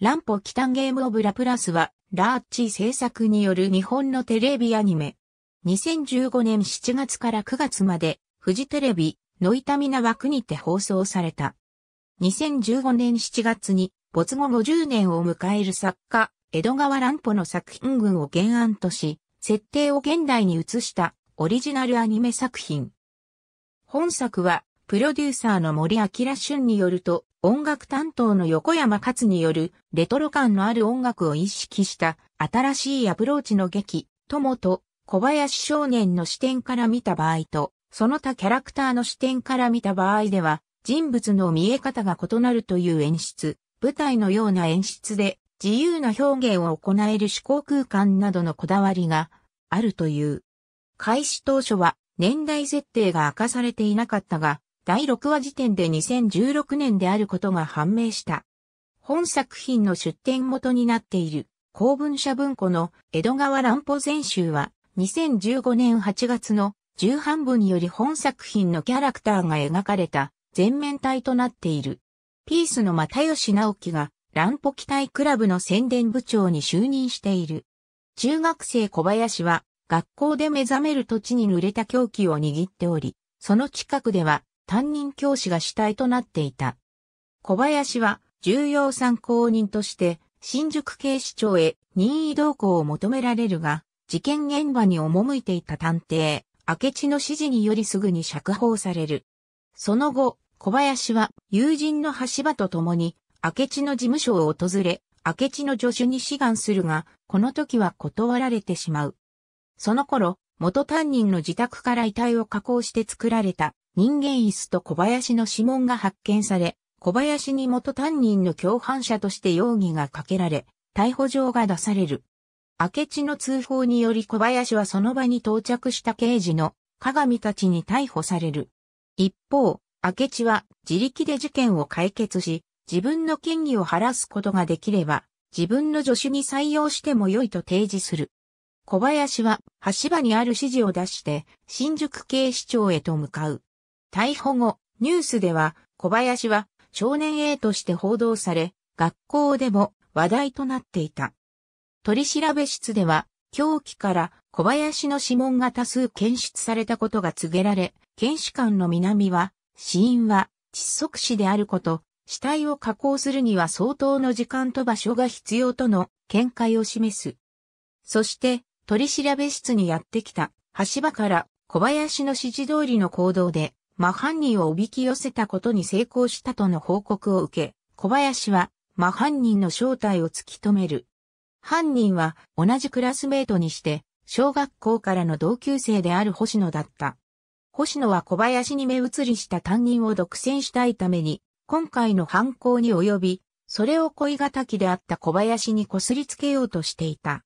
乱歩キタンゲームオブラプラスは、ラーチ制作による日本のテレビアニメ。2015年7月から9月まで、フジテレビ、ノイタミナ枠にて放送された。2015年7月に、没後50年を迎える作家、江戸川乱歩の作品群を原案とし、設定を現代に移したオリジナルアニメ作品。本作は、プロデューサーの森明俊によると、音楽担当の横山勝によるレトロ感のある音楽を意識した新しいアプローチの劇、友と小林少年の視点から見た場合と、その他キャラクターの視点から見た場合では、人物の見え方が異なるという演出、舞台のような演出で自由な表現を行える思考空間などのこだわりがあるという。開始当初は年代設定が明かされていなかったが、第6話時点で2016年であることが判明した。本作品の出展元になっている公文社文庫の江戸川乱歩全集は2015年8月の重版部により本作品のキャラクターが描かれた全面体となっている。ピースの又吉直樹が乱歩機体クラブの宣伝部長に就任している。中学生小林は学校で目覚める土地に濡れた凶器を握っており、その近くでは担任教師が死体となっていた。小林は重要参考人として新宿警視庁へ任意同行を求められるが、事件現場に赴いていた探偵、明智の指示によりすぐに釈放される。その後、小林は友人の橋場と共に明智の事務所を訪れ、明智の助手に志願するが、この時は断られてしまう。その頃、元担任の自宅から遺体を加工して作られた人間椅子と小林の指紋が発見され、小林に元担任の共犯者として容疑がかけられ、逮捕状が出される。明智の通報により小林はその場に到着した刑事の鏡たちに逮捕される。一方、明智は自力で事件を解決し、自分の権威を晴らすことができれば、自分の助手に採用しても良いと提示する。小林は橋場にある指示を出して新宿警視庁へと向かう。逮捕後、ニュースでは小林は少年 A として報道され、学校でも話題となっていた。取調べ室では、凶器から小林の指紋が多数検出されたことが告げられ、検視官の南は、死因は窒息死であること、死体を加工するには相当の時間と場所が必要との見解を示す。そして、取調べ室にやってきた橋場から小林の指示通りの行動で真犯人をおびき寄せたことに成功したとの報告を受け、小林は真犯人の正体を突き止める。犯人は同じクラスメートにして、小学校からの同級生である星野だった。星野は小林に目移りした担任を独占したいために、今回の犯行に及び、それを恋敵であった小林にこすりつけようとしていた。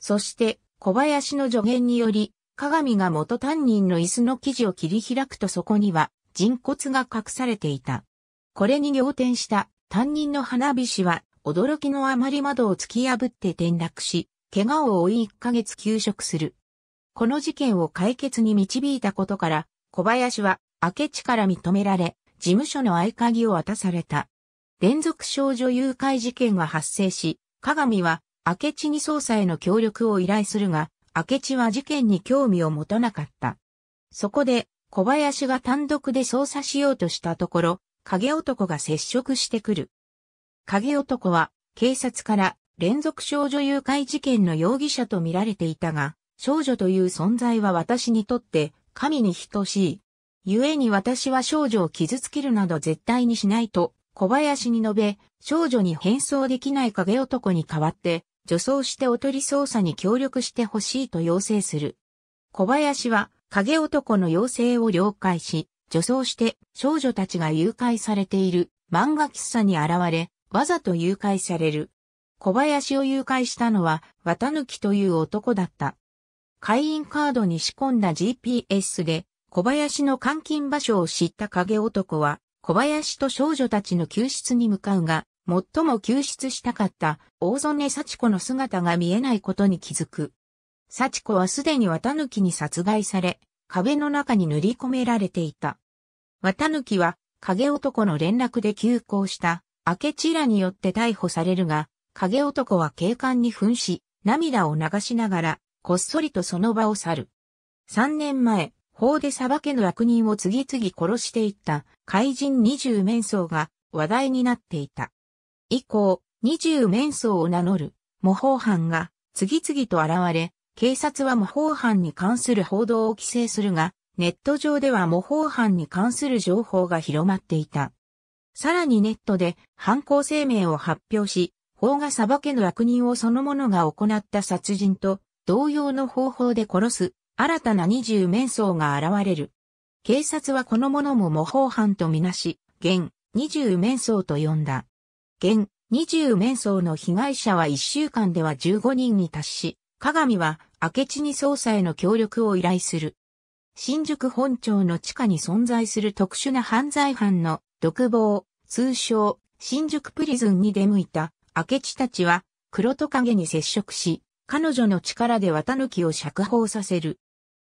そして、小林の助言により、鏡が元担任の椅子の生地を切り開くとそこには人骨が隠されていた。これに仰天した担任の花火師は驚きのあまり窓を突き破って転落し、怪我を負い1ヶ月休職する。この事件を解決に導いたことから、小林は明智から認められ、事務所の合鍵を渡された。連続少女誘拐事件が発生し、鏡は明智に捜査への協力を依頼するが、明智は事件に興味を持たなかった。そこで、小林が単独で捜査しようとしたところ、影男が接触してくる。影男は、警察から連続少女誘拐事件の容疑者と見られていたが、少女という存在は私にとって神に等しい。故に私は少女を傷つけるなど絶対にしないと小林に述べ、少女に変装できない影男に代わって女装しておとり捜査に協力してほしいと要請する。小林は影男の要請を了解し、女装して少女たちが誘拐されている漫画喫茶に現れ、わざと誘拐される。小林を誘拐したのは、綿抜という男だった。会員カードに仕込んだ GPS で、小林の監禁場所を知った影男は、小林と少女たちの救出に向かうが、最も救出したかった大曽根幸子の姿が見えないことに気づく。幸子はすでに綿抜きに殺害され、壁の中に塗り込められていた。綿抜きは影男の連絡で急行した明智らによって逮捕されるが、影男は警官に扮し、涙を流しながら、こっそりとその場を去る。三年前、法で裁けぬ悪人を次々殺していった怪人二十面相が話題になっていた。以降、二十面相を名乗る模倣犯が次々と現れ、警察は模倣犯に関する報道を規制するが、ネット上では模倣犯に関する情報が広まっていた。さらにネットで犯行声明を発表し、法が裁けぬ悪人をそのものが行った殺人と同様の方法で殺す新たな二十面相が現れる。警察はこのものも模倣犯とみなし、現二十面相と呼んだ。現二十面相の被害者は一週間では15人に達し、鏡は明智に捜査への協力を依頼する。新宿本町の地下に存在する特殊な犯罪犯の独房、通称、新宿プリズンに出向いた明智たちは黒トカゲに接触し、彼女の力で綿抜を釈放させる。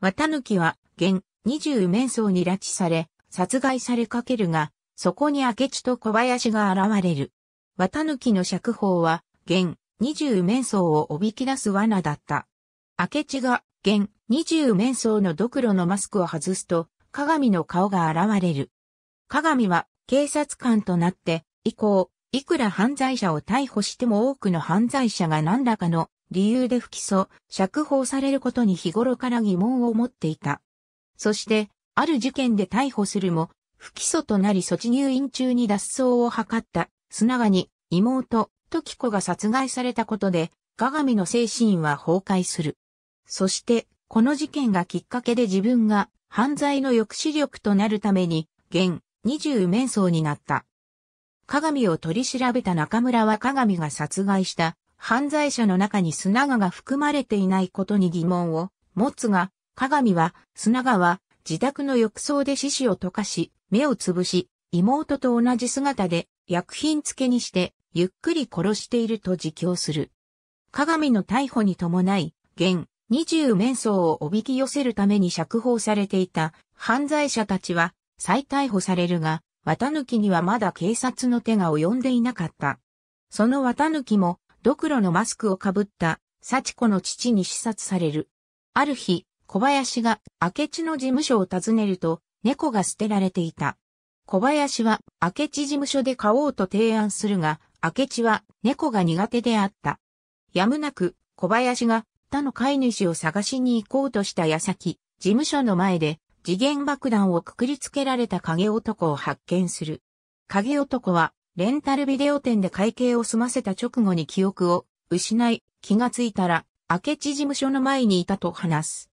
綿抜は現二十面相に拉致され、殺害されかけるが、そこに明智と小林が現れる。綿抜の釈放は、現二十面相をおびき出す罠だった。明智が現二十面相のドクロのマスクを外すと、鏡の顔が現れる。鏡は警察官となって、以降、いくら犯罪者を逮捕しても多くの犯罪者が何らかの理由で不起訴、釈放されることに日頃から疑問を持っていた。そして、ある事件で逮捕するも、不起訴となり措置入院中に脱走を図った砂川に妹、時子が殺害されたことで、鏡の精神は崩壊する。そして、この事件がきっかけで自分が犯罪の抑止力となるために、現、二十面相になった。鏡を取り調べた中村は鏡が殺害した犯罪者の中に砂川が含まれていないことに疑問を持つが、鏡は砂川自宅の浴槽で獅子を溶かし、目をつぶし、妹と同じ姿で薬品付けにしてゆっくり殺していると自供する。鏡の逮捕に伴い、現二十面相をおびき寄せるために釈放されていた犯罪者たちは再逮捕されるが、綿抜にはまだ警察の手が及んでいなかった。その綿抜も、ドクロのマスクをかぶった幸子の父に視察される。ある日、小林が明智の事務所を訪ねると、猫が捨てられていた。小林は明智事務所で飼おうと提案するが、明智は猫が苦手であった。やむなく小林が他の飼い主を探しに行こうとした矢先、事務所の前で次元爆弾をくくりつけられた影男を発見する。影男はレンタルビデオ店で会計を済ませた直後に記憶を失い気がついたら明智事務所の前にいたと話す。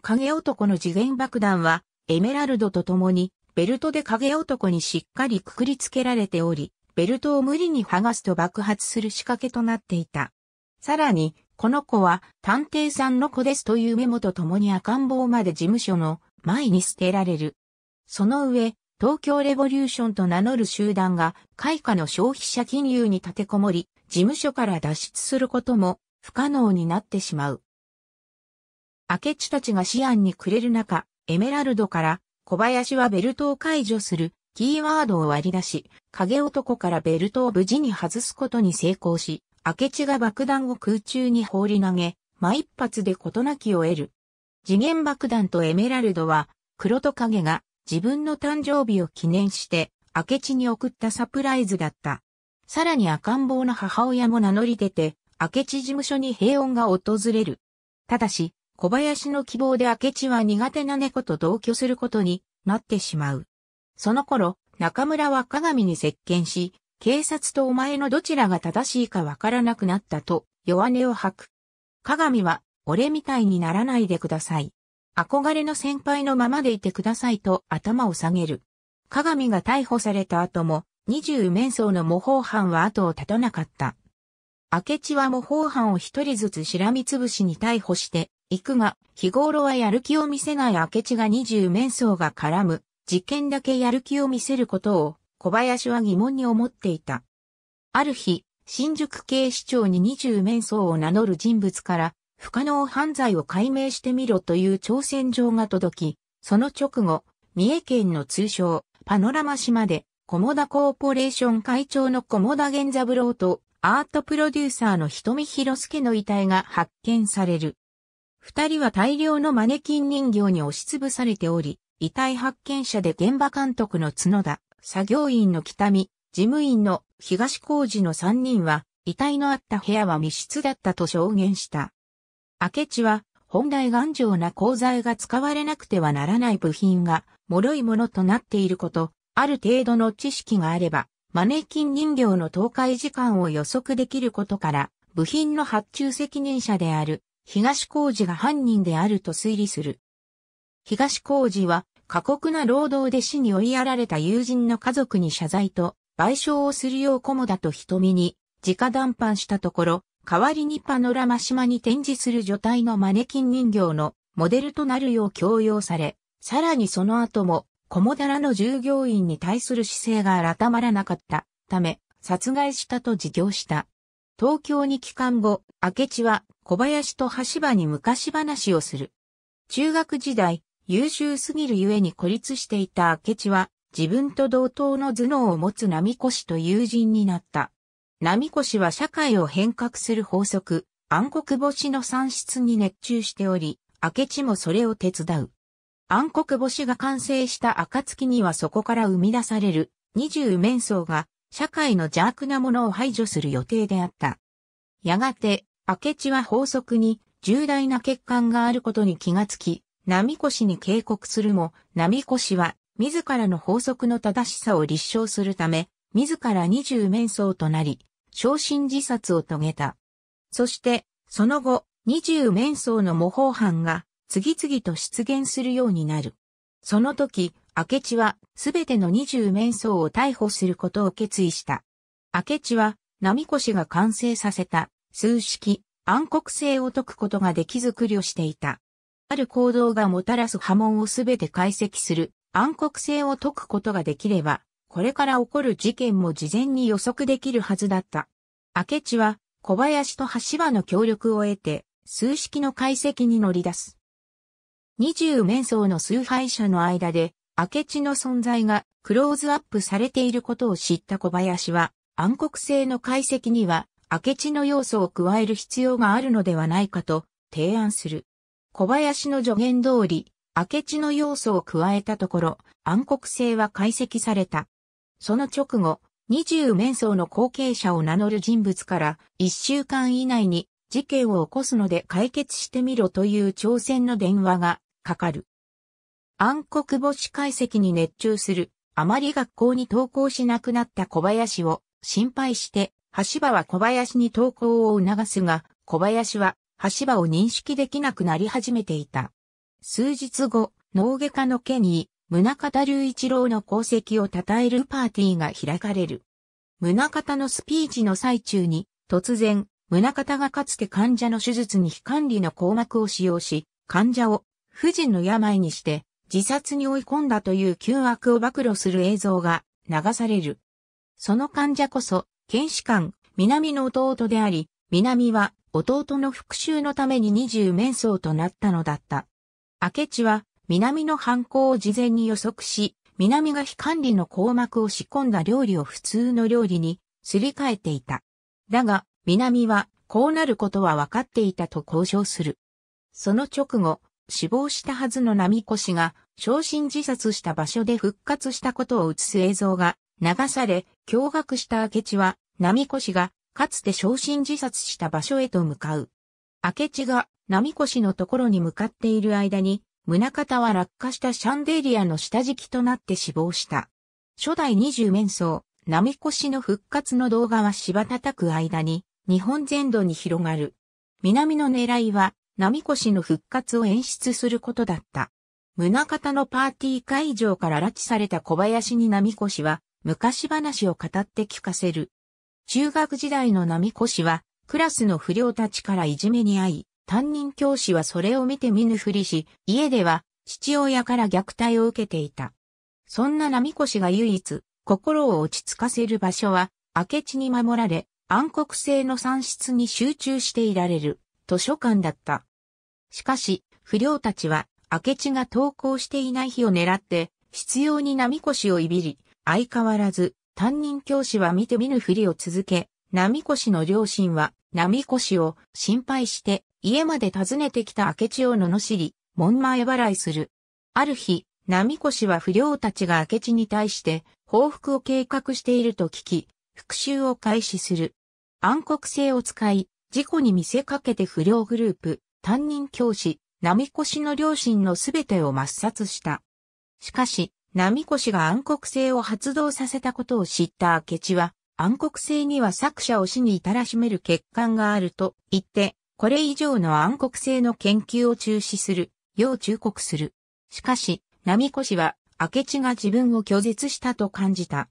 影男の次元爆弾はエメラルドと共にベルトで影男にしっかりくくりつけられており、ベルトを無理に剥がすと爆発する仕掛けとなっていた。さらに、この子は探偵さんの子ですというメモと共に赤ん坊まで事務所の前に捨てられる。その上、東京レボリューションと名乗る集団が開花の消費者金融に立てこもり、事務所から脱出することも不可能になってしまう。明智たちが思案に暮れる中、エメラルドから小林はベルトを解除するキーワードを割り出し、影男からベルトを無事に外すことに成功し、明智が爆弾を空中に放り投げ、真一発で事なきを得る。次元爆弾とエメラルドは、黒トカゲが自分の誕生日を記念して、明智に送ったサプライズだった。さらに赤ん坊の母親も名乗り出て、明智事務所に平穏が訪れる。ただし、小林の希望で明智は苦手な猫と同居することになってしまう。その頃、中村は鏡に接見し、警察とお前のどちらが正しいかわからなくなったと弱音を吐く。鏡は、俺みたいにならないでください。憧れの先輩のままでいてくださいと頭を下げる。鏡が逮捕された後も、二十面相の模倣犯は後を絶たなかった。明智は模倣犯を一人ずつしらみつぶしに逮捕していくが、日頃はやる気を見せない明智が二十面相が絡む、事件だけやる気を見せることを小林は疑問に思っていた。ある日、新宿警視庁に二十面相を名乗る人物から、不可能犯罪を解明してみろという挑戦状が届き、その直後、三重県の通称、パノラマ島で、コモダコーポレーション会長のコモダ源三郎と、アートプロデューサーの瞳博介の遺体が発見される。二人は大量のマネキン人形に押しつぶされており、遺体発見者で現場監督の角田、作業員の北見、事務員の東工事の三人は、遺体のあった部屋は密室だったと証言した。明智は、本来頑丈な鋼材が使われなくてはならない部品が、脆いものとなっていること、ある程度の知識があれば、マネキン人形の倒壊時間を予測できることから、部品の発注責任者である、東工事が犯人であると推理する。東工事は、過酷な労働で死に追いやられた友人の家族に謝罪と賠償をするようコモダと瞳に直談判したところ、代わりにパノラマ島に展示する女体のマネキン人形のモデルとなるよう強要され、さらにその後も、コモダラの従業員に対する姿勢が改まらなかったため、殺害したと自供した。東京に帰還後、明智は小林と橋場に昔話をする。中学時代、優秀すぎるゆえに孤立していた明智は、自分と同等の頭脳を持つ波越と友人になった。波越は社会を変革する法則、暗黒星の算出に熱中しており、明智もそれを手伝う。暗黒星が完成した暁にはそこから生み出される二重面相が社会の邪悪なものを排除する予定であった。やがて、明智は法則に重大な欠陥があることに気がつき、波越に警告するも、波越は自らの法則の正しさを立証するため、自ら二重面相となり、昇進自殺を遂げた。そして、その後、二重面相の模倣犯が次々と出現するようになる。その時、明智はすべての二重面相を逮捕することを決意した。明智は、波越が完成させた数式、暗黒性を解くことができず苦慮していた。ある行動がもたらす波紋をすべて解析する暗黒性を解くことができれば、これから起こる事件も事前に予測できるはずだった。明智は小林と橋場の協力を得て、数式の解析に乗り出す。二重面相の崇拝者の間で、明智の存在がクローズアップされていることを知った小林は、暗黒性の解析には、明智の要素を加える必要があるのではないかと提案する。小林の助言通り、明智の要素を加えたところ、暗黒性は解析された。その直後、二重面相の後継者を名乗る人物から一週間以内に事件を起こすので解決してみろという挑戦の電話がかかる。暗黒星解析に熱中する、あまり学校に登校しなくなった小林を心配して、橋場は小林に登校を促すが、小林は橋場を認識できなくなり始めていた。数日後、脳外科のケニー、宗方隆一郎の功績を称えるパーティーが開かれる。宗方のスピーチの最中に、突然、宗方がかつて患者の手術に非管理の硬膜を使用し、患者を不治の病にして自殺に追い込んだという凶悪を暴露する映像が流される。その患者こそ、検視官、南の弟であり、南は弟の復讐のために二十面相となったのだった。明智は南の犯行を事前に予測し、南が非管理の硬膜を仕込んだ料理を普通の料理にすり替えていた。だが、南はこうなることは分かっていたと交渉する。その直後、死亡したはずの波越が昇進自殺した場所で復活したことを映す映像が流され、驚愕した明智は波越がかつて昇進自殺した場所へと向かう。明智が波越のところに向かっている間に、宗方は落下したシャンデリアの下敷きとなって死亡した。初代二十面相、波越の復活の動画は芝叩く間に、日本全土に広がる。南の狙いは、波越の復活を演出することだった。宗方のパーティー会場から拉致された小林に波越は、昔話を語って聞かせる。中学時代の波越は、クラスの不良たちからいじめに遭い、担任教師はそれを見て見ぬふりし、家では父親から虐待を受けていた。そんな波越が唯一、心を落ち着かせる場所は、明智に守られ、暗黒性の算出に集中していられる図書館だった。しかし、不良たちは、明智が登校していない日を狙って、必要に波越をいびり、相変わらず、担任教師は見て見ぬふりを続け、波越の両親は、波越を心配して、家まで訪ねてきた明智を罵り、門前払いする。ある日、波越は不良たちが明智に対して、報復を計画していると聞き、復讐を開始する。暗黒性を使い、事故に見せかけて不良グループ、担任教師、波越の両親のすべてを抹殺した。しかし、波越が暗黒性を発動させたことを知った明智は、暗黒性には作者を死に至らしめる欠陥があると言って、これ以上の暗黒性の研究を中止する、よう忠告する。しかし、波越は、明智が自分を拒絶したと感じた。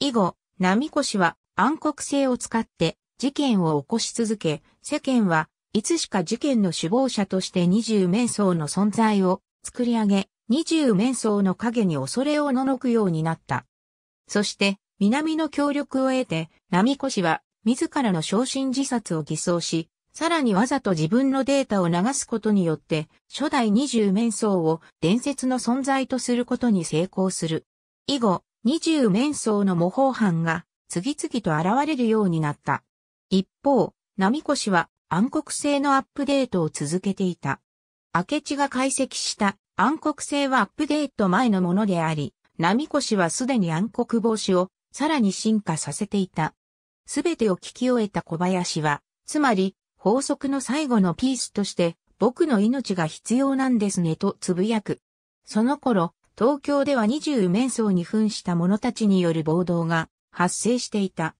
以後、波越は暗黒性を使って事件を起こし続け、世間はいつしか事件の首謀者として二十面相の存在を作り上げ、二十面相の影に恐れをののくようになった。そして、南の協力を得て、波越は自らの昇進自殺を偽装し、さらにわざと自分のデータを流すことによって、初代二十面相を伝説の存在とすることに成功する。以後、二十面相の模倣犯が次々と現れるようになった。一方、波越は暗黒性のアップデートを続けていた。明智が解析した暗黒性はアップデート前のものであり、波越はすでに暗黒防止をさらに進化させていた。すべてを聞き終えた小林は、つまり法則の最後のピースとして僕の命が必要なんですねとつぶやく。その頃、東京では二十面相に扮した者たちによる暴動が発生していた。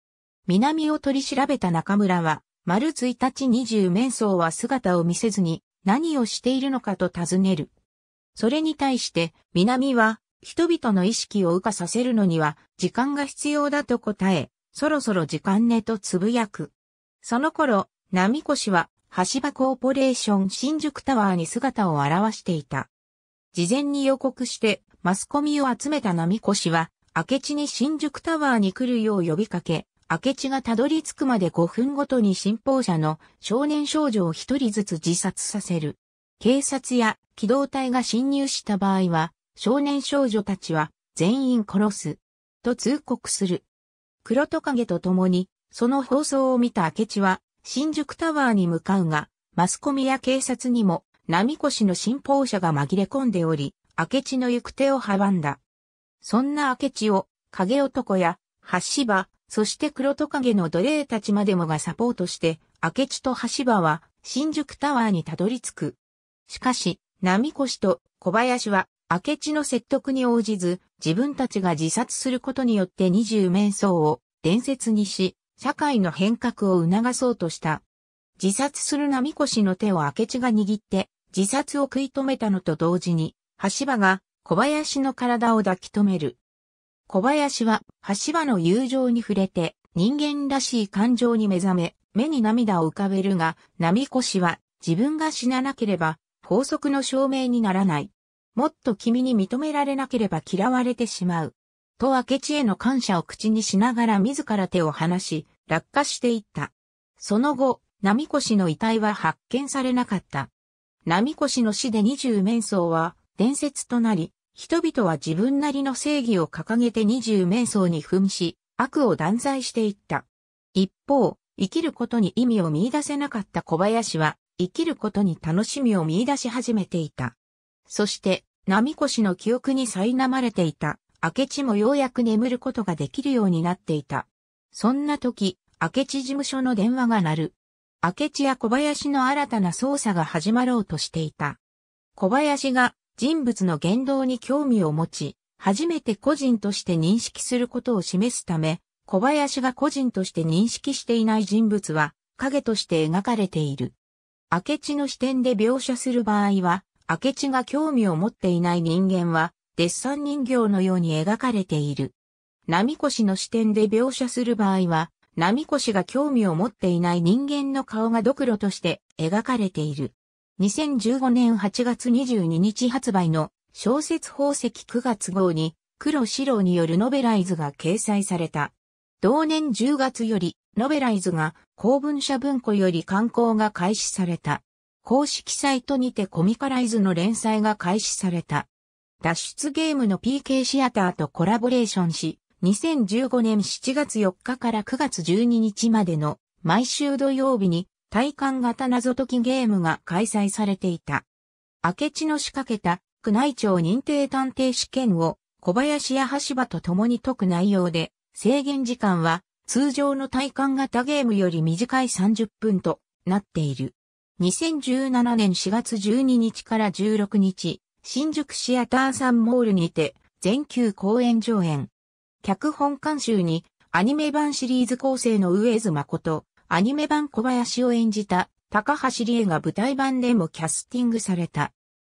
南を取り調べた中村は、丸1日二十面相は姿を見せずに何をしているのかと尋ねる。それに対して南は人々の意識を浮かさせるのには時間が必要だと答え、そろそろ時間ねとつぶやく。その頃、波越は橋場コーポレーション新宿タワーに姿を現していた。事前に予告してマスコミを集めた波越は、明智に新宿タワーに来るよう呼びかけ、明智がたどり着くまで5分ごとに信奉者の少年少女を一人ずつ自殺させる。警察や機動隊が侵入した場合は、少年少女たちは全員殺す。と通告する。黒トカゲと共に、その放送を見た明智は、新宿タワーに向かうが、マスコミや警察にも、波越の信奉者が紛れ込んでおり、明智の行く手を阻んだ。そんな明智を、影男や、橋場、そして黒トカゲの奴隷たちまでもがサポートして、明智と橋場は新宿タワーにたどり着く。しかし、波越と小林は明智の説得に応じず、自分たちが自殺することによって二十面相を伝説にし、社会の変革を促そうとした。自殺する波越の手を明智が握って、自殺を食い止めたのと同時に、橋場が小林の体を抱き留める。小林は橋場の友情に触れて人間らしい感情に目覚め、目に涙を浮かべるが、波越は自分が死ななければ法則の証明にならない。もっと君に認められなければ嫌われてしまう。と明智への感謝を口にしながら自ら手を離し、落下していった。その後、波越の遺体は発見されなかった。波越の死で二十面相は伝説となり、人々は自分なりの正義を掲げて二十面相に扮し、悪を断罪していった。一方、生きることに意味を見出せなかった小林は、生きることに楽しみを見出し始めていた。そして、波越の記憶に苛まれていた、明智もようやく眠ることができるようになっていた。そんな時、明智事務所の電話が鳴る。明智や小林の新たな捜査が始まろうとしていた。小林が人物の言動に興味を持ち、初めて個人として認識することを示すため、小林が個人として認識していない人物は影として描かれている。明智の視点で描写する場合は、明智が興味を持っていない人間は、デッサン人形のように描かれている。波越の視点で描写する場合は、波越が興味を持っていない人間の顔がドクロとして描かれている。2015年8月22日発売の小説宝石9月号に黒白によるノベライズが掲載された。同年10月よりノベライズが公文社文庫より刊行が開始された。公式サイトにてコミカライズの連載が開始された。脱出ゲームの PK シアターとコラボレーションし、2015年7月4日から9月12日までの毎週土曜日に体感型謎解きゲームが開催されていた。明智の仕掛けた宮内庁認定探偵試験を小林や橋場と共に解く内容で制限時間は通常の体感型ゲームより短い30分となっている。2017年4月12日から16日、新宿シアターサンモールにて全球公演上演。脚本監修にアニメ版シリーズ構成の上津誠、アニメ版小林を演じた高橋理恵が舞台版でもキャスティングされた。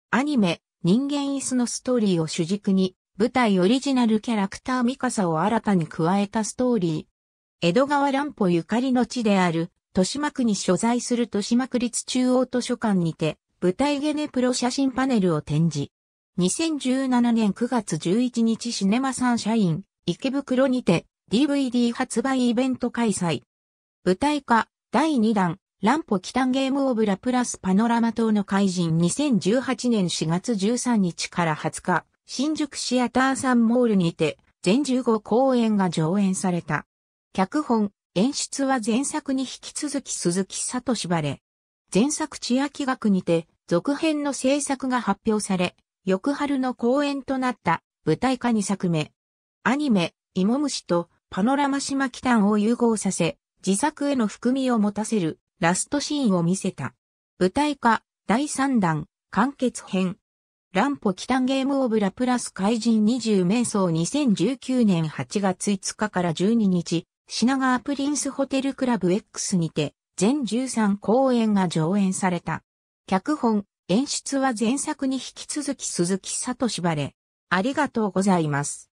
アニメ人間椅子のストーリーを主軸に舞台オリジナルキャラクターミカサを新たに加えたストーリー。江戸川乱歩ゆかりの地である豊島区に所在する豊島区立中央図書館にて舞台ゲネプロ写真パネルを展示。2017年9月11日シネマサンシャイン池袋にて DVD 発売イベント開催。舞台化第2弾乱歩キタンゲームオブラプラスパノラマ島の怪人2018年4月13日から20日新宿シアターサンモールにて全15公演が上演された。脚本演出は前作に引き続き鈴木聡バレ。前作千秋学にて続編の制作が発表され、翌春の公演となった舞台化2作目。アニメ、芋虫とパノラマ島キタンを融合させ、自作への含みを持たせるラストシーンを見せた。舞台化第3弾完結編。乱歩キタンゲームオブラプラス怪人20名相2019年8月5日から12日、品川プリンスホテルクラブ X にて、全13公演が上演された。脚本、演出は前作に引き続き鈴木聡バレ。ありがとうございます。